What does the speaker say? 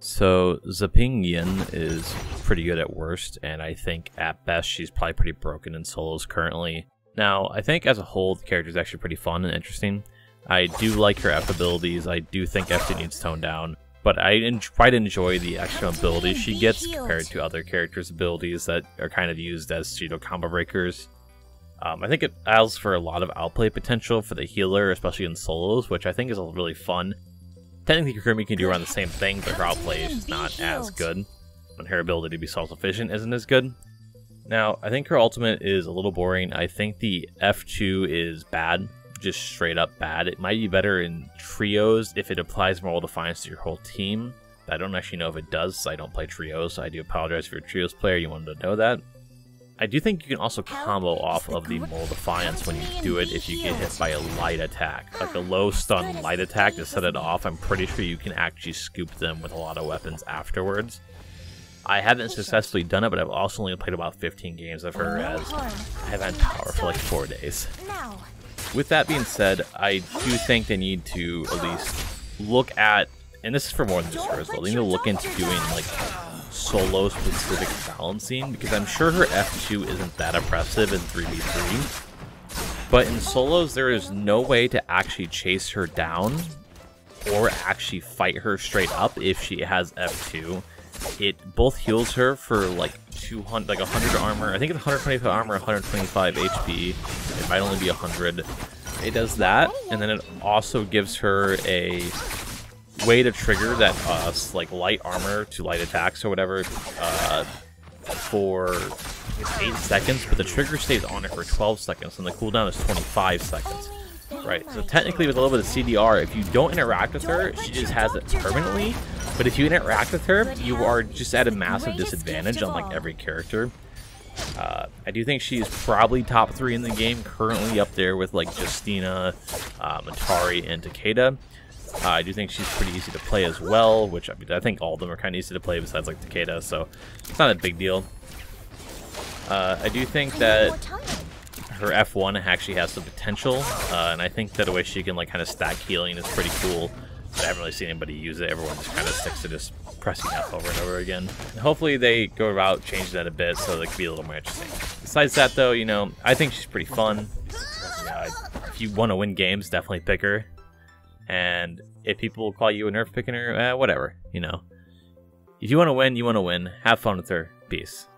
So Ziping Yin is pretty good at worst, and I think at best she's probably pretty broken in solos currently. Now, I think as a whole, the character is actually pretty fun and interesting. I do like her F abilities, I do think F2 needs toned down, but I quite enjoy the extra abilities she gets compared to other characters' abilities that are kind of used as pseudo combo breakers. Um, I think it allows for a lot of outplay potential for the healer, especially in solos, which I think is really fun. Technically, Kurumi can do around the same thing, but her outplay is not as good, and her ability to be self-sufficient isn't as good. Now, I think her ultimate is a little boring. I think the F2 is bad, just straight up bad. It might be better in trios if it applies moral defiance to your whole team. I don't actually know if it does, so I don't play trios, so I do apologize if you're a trios player, you wanted to know that. I do think you can also combo off of the Moral Defiance when you do it if you get hit by a light attack. Like a low stun light attack to set it off, I'm pretty sure you can actually scoop them with a lot of weapons afterwards. I haven't successfully done it, but I've also only played about 15 games. Of her as I have had power for like 4 days. With that being said, I do think they need to at least look at, and this is for more than just her as well, they need to look into doing like solo specific balancing because I'm sure her F2 isn't that oppressive in 3v3. But in solos, there is no way to actually chase her down or actually fight her straight up if she has F2. It both heals her for like 200, like 100 armor. I think it's 125 armor, 125 HP. It might only be 100. It does that, and then it also gives her a way to trigger that uh, like light armor to light attacks or whatever uh, for 8 seconds, but the trigger stays on it for 12 seconds, and the cooldown is 25 seconds. Right, so technically with a little bit of CDR, if you don't interact with her, she just has it permanently, but if you interact with her, you are just at a massive disadvantage on like every character. Uh, I do think she's probably top 3 in the game, currently up there with like Justina, uh, Matari, and Takeda. Uh, I do think she's pretty easy to play as well, which I, mean, I think all of them are kind of easy to play besides like Takeda, so it's not a big deal. Uh, I do think that her F1 actually has some potential, uh, and I think that the way she can like kind of stack healing is pretty cool. But I haven't really seen anybody use it. Everyone just kind of sticks to just pressing F over and over again. And hopefully they go about changing that a bit so that it can be a little more interesting. Besides that, though, you know, I think she's pretty fun. If you want to win games, definitely pick her. And if people call you a nerf picking her, eh, whatever, you know. If you want to win, you want to win. Have fun with her. Peace.